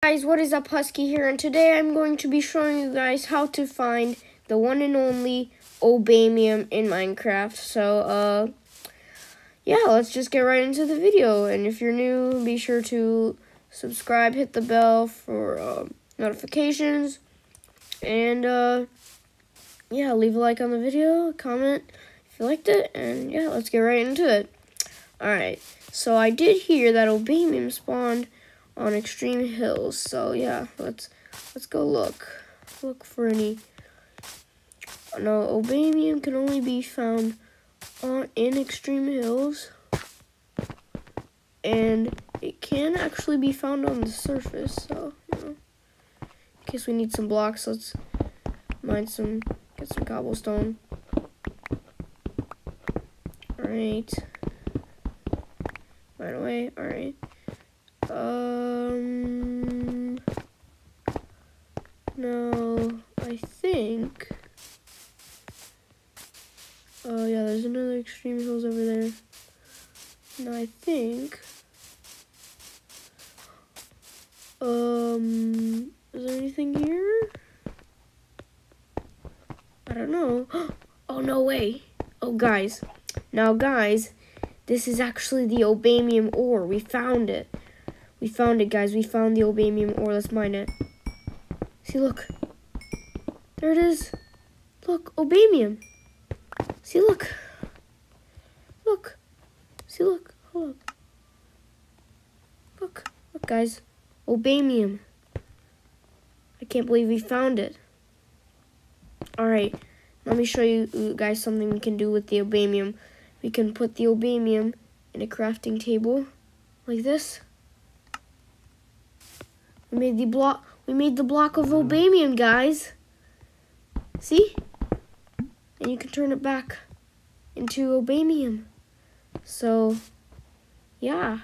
guys, what is up Husky here and today I'm going to be showing you guys how to find the one and only Obamium in Minecraft. So uh yeah, let's just get right into the video and if you're new, be sure to subscribe, hit the bell for uh, notifications and uh yeah, leave a like on the video, comment liked it and yeah, let's get right into it. Alright, so I did hear that Obamium spawned on extreme hills. So yeah, let's let's go look. Look for any. No, Obamium can only be found on in extreme hills, and it can actually be found on the surface. So you know, in case we need some blocks, let's mine some, get some cobblestone. All right. Away. All right. Um, no, I think. Oh yeah, there's another extreme hills over there. No, I think. Um, is there anything here? I don't know. Oh no way. Oh guys, now guys, this is actually the Obamium ore. We found it. We found it, guys. We found the Obamium ore. Let's mine it. See, look. There it is. Look, Obamium. See, look. Look. See, look. Hold up. Look. Look, guys. Obamium. I can't believe we found it. Alright. Let me show you guys something we can do with the Obamium. We can put the Obamium in a crafting table like this. We made the block. We made the block of Obamium, guys. See? And you can turn it back into Obamium. So, yeah.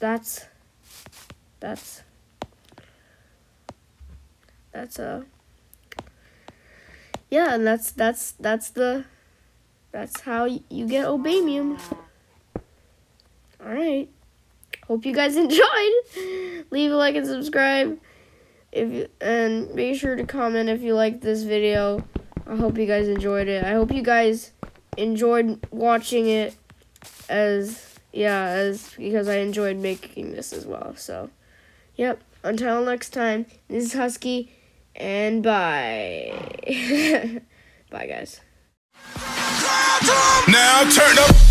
That's that's that's a uh, yeah, and that's that's that's the that's how you get Obamium. All right. Hope you guys enjoyed. Leave a like and subscribe. If you, and be sure to comment if you liked this video. I hope you guys enjoyed it. I hope you guys enjoyed watching it as yeah, as because I enjoyed making this as well. So, yep. Until next time, this is Husky and bye. bye guys. Now turn up